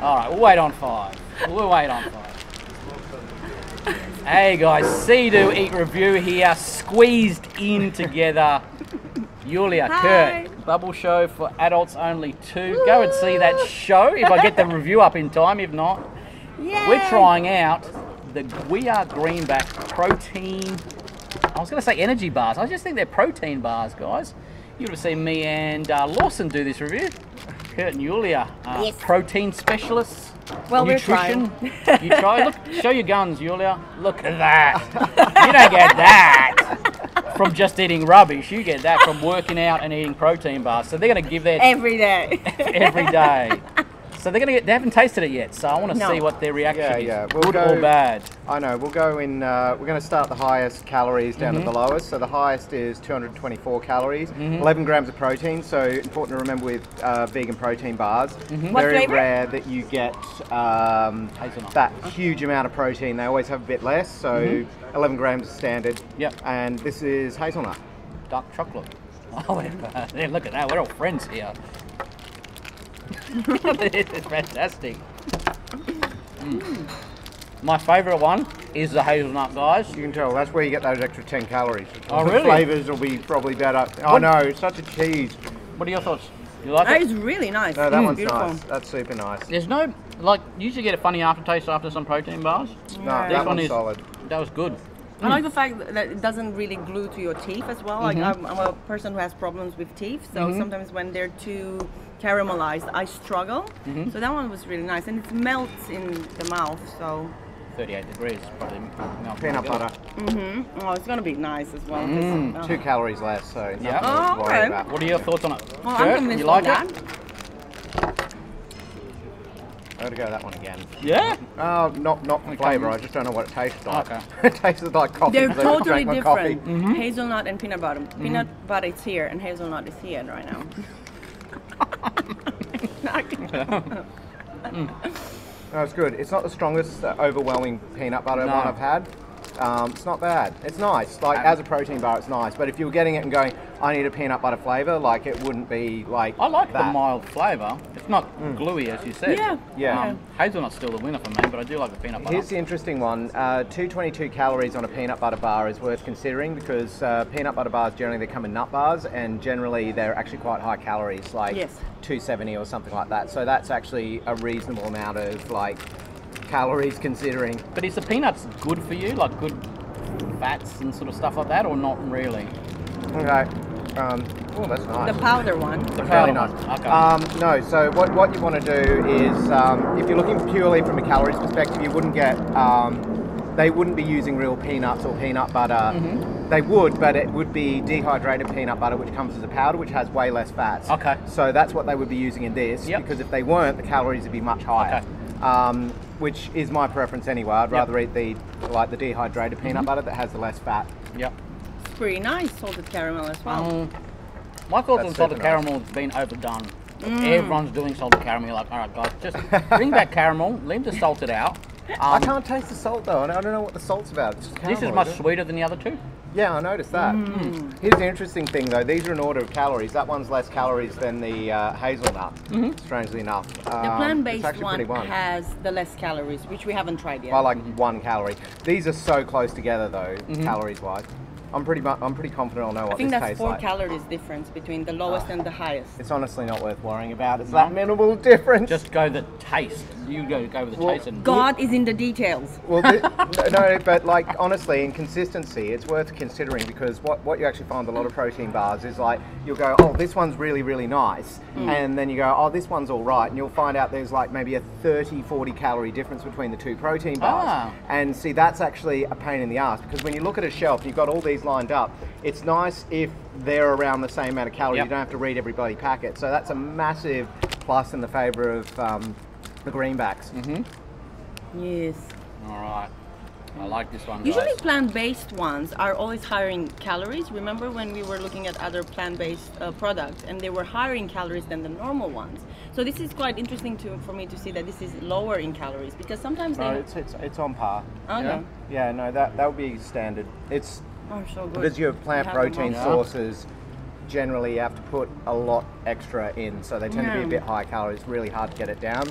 All right, we'll wait on five. We'll wait on five. Hey guys, See Do Eat review here, squeezed in together. Iulia, Hi. Kurt, Bubble Show for adults only too. Go and see that show if I get the review up in time. If not, Yay. we're trying out the We Are Greenback protein. I was going to say energy bars. I just think they're protein bars, guys. You would have seen me and uh, Lawson do this review. Kurt and Iulia, uh, Yes. protein specialists. Well, we're nutrition. you try. Look, show your guns, Iulia. Look at that. you don't get that from just eating rubbish. You get that from working out and eating protein bars. So they're going to give that Every day. every day. So they're gonna get. They haven't tasted it yet, so I want to No. see what their reaction Yeah, is. yeah, yeah. we'll Good go- or bad. I know. We'll go in. Uh, we're going to start the highest calories down Mm-hmm. to the lowest. So the highest is 224 calories, Mm-hmm. 11 grams of protein. So important to remember with uh, vegan protein bars. Mm-hmm. What Very flavor? rare that you get um, Hazelnut. that huge amount of protein. They always have a bit less. So 11 grams is standard. Mm-hmm. Yep. And this is hazelnut. Dark chocolate. Oh, yeah, look at that. We're all friends here. this is fantastic. Mm. My favourite one is the hazelnut, guys. You can tell that's where you get those extra 10 calories. Oh, the really? flavors will be probably better. Oh What- no, it's such a cheese. What are your thoughts? You like That it? is really nice. No, that one's Beautiful. nice. That's super nice. There's no like. You usually get a funny aftertaste after some protein bars. No, Yeah. that one one's is solid. That was good. I like the fact that it doesn't really glue to your teeth as well. Like Mm-hmm. I'm, I'm a person who has problems with teeth, so sometimes when they're too caramelized, I struggle. Mm-hmm. So that one was really nice, and it melts in the mouth. So 38 degrees, probably. melts Peanut butter. mm-hmm. oh, it's gonna be nice as well. Mm. uh, Two calories less, so Yeah. Oh, okay. What are your thoughts on it? well, Kurt, I'm convinced you like of it? That. I'm gonna go that one again. Yeah. Oh, not not Okay. flavour. I just don't know what it tastes like. Okay. it tasted like coffee. They're because I just totally drank my coffee. different. Mm-hmm. Hazelnut and peanut butter. Peanut butter is here, and hazelnut is here right now. That's good. It's not the strongest, uh, overwhelming peanut butter No. one I've had. Um, it's not bad. It's nice. Like Um, as a protein bar, it's nice. But if you were getting it and going, I need a peanut butter flavour, like it wouldn't be like. I like the mild flavour. It's not gluey as you said. Yeah. Yeah. Um, hazelnut's still the winner for me, but I do like the peanut butter. Here's the interesting one. Uh, 222 calories on a peanut butter bar is worth considering because uh, peanut butter bars generally they come in nut bars and generally they're actually quite high calories, like Yes. 270 or something like that. So that's actually a reasonable amount of like calories considering. But is the peanuts good for you? Like good fats and sort of stuff like that, or not really? Okay. Um, oh, that's nice. The powder one. The Really powder nice. one. Okay. Um, no, so what, what you want to do is, um, if you're looking purely from a calories perspective, you wouldn't get, um, they wouldn't be using real peanuts or peanut butter. Mm-hmm. They would, but it would be dehydrated peanut butter, which comes as a powder, which has way less fats. Okay. So that's what they would be using in this, Yep. because if they weren't, the calories would be much higher. Um, which is my preference anyway. I'd Yep. Mm-hmm. rather eat the like the dehydrated peanut butter that has the less fat. yep. It's pretty nice salted caramel as well. Um, my thoughts That's on salted nice. caramel has been overdone. Everyone's doing salted caramel. Like, all right, guys, just bring back caramel, leave the salted out. I Um, can't taste the salt though. and I don't know what the salt's about. It's just this is much is sweeter than the other two. Yeah, I noticed that. Mm. Here's the interesting thing though, these are an order of calories. That one's less calories than the uh, hazelnut, Mm-hmm. strangely enough. the Um, plant-based one one. has the less calories, which we haven't tried yet. By like one calorie. These are so close together though, Mm-hmm. calories wise. I'm pretty I'm pretty confident I'll know what I think this that's four like. calories difference between the lowest and the highest. it's honestly not worth worrying about. It's No? that minimal difference. Just go the taste. You go go with the Well, taste and God is in the details. Well, thi- no, but like honestly, in consistency, it's worth considering because what, what you actually find with a lot of protein bars is like you'll go, oh, this one's really, really nice. And then you go, oh, this one's all right. And you'll find out there's like maybe a 30, 40 calorie difference between the two protein bars. Ah. And see, that's actually a pain in the ass because when you look at a shelf, you've got all these lined up. It's nice if they're around the same amount of calories. Yep. You don't have to read every bloody packet. So that's a massive plus in the favour of um, the greenbacks. Yes. All right. I like this one. Usually guys. plant-based ones are always higher in calories. Remember when we were looking at other plant-based uh, products and they were higher in calories than the normal ones. So this is quite interesting to, for me to see that this is lower in calories because sometimes No, they it's, it's, it's on par. Okay. Yeah, yeah no, that, that would be standard. It's are so good. because your plant I have them protein sources generally you have to put a lot extra in, so they tend to be a bit high calories. Really hard to get it down.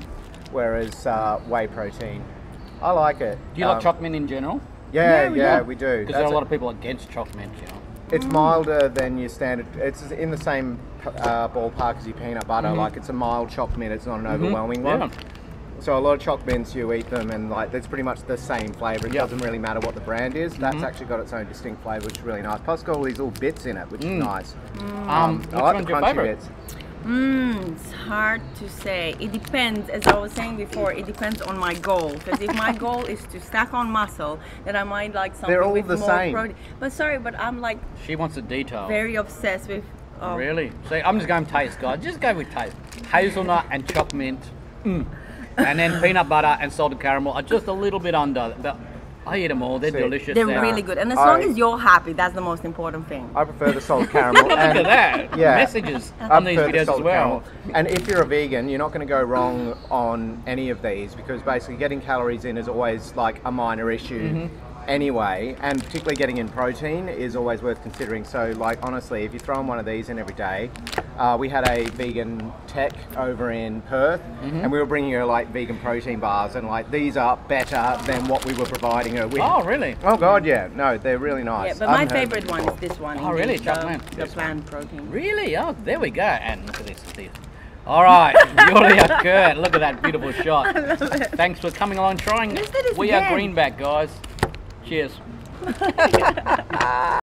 whereas uh, whey protein. I like it. Do you like Um, choc mint in general? Yeah, Yeah, we yeah, do. we do. Because there are a lot of people against choc mint, you know. It's milder than your standard. It's in the same uh, ballpark as your peanut butter. Like it's a mild choc mint. It's not an overwhelming one. Mm-hmm. Yeah. So a lot of choc mints, you eat them, and like it's pretty much the same flavour. It Yep. doesn't really matter what the brand is. That's Mm-hmm. actually got its own distinct flavour, which is really nice. Plus, got all these little bits in it, which Mm. is nice. Um, which I like one's the crunchy favourite? bits. Mm, it's hard to say. It depends, as I was saying before, it depends on my goal. Because if my goal is to stack on muscle, then I might like something They're all with the more same. protein. But sorry, but I'm like She wants a detail. very obsessed with. Oh, Really? See, I'm just going taste, guys. Just go with taste. Hazelnut and choc mint. Mm. And then peanut butter and salted caramel are just a little bit under. But I eat them all. They're See, delicious. They're They're- really good, and as I- long as you're happy, that's the most important thing. I prefer the salted caramel. Look at that. Yeah. Messages I on these prefer the videos as well. caramel. And if you're a vegan, you're not going to go wrong on any of these because basically getting calories in is always like a minor issue Mm-hmm. Anyway, and particularly getting in protein is always worth considering. So, like honestly, if you're throwing one of these in every day, uh, we had a vegan tech over in Perth, Mm-hmm. and we were bringing her like vegan protein bars, and like these are better than what we were providing her with. Oh, really? Oh god, yeah, no, they're really nice. Yeah, but my favorite one is this one. Oh, indeed, really? The, Chocolate? the plant protein. Really? Oh, there we go. And look at this. this. All right, Julia Kurt. Look at that beautiful shot. Thanks for coming along, trying. Let's do this We are. Greenback, guys. Cheers.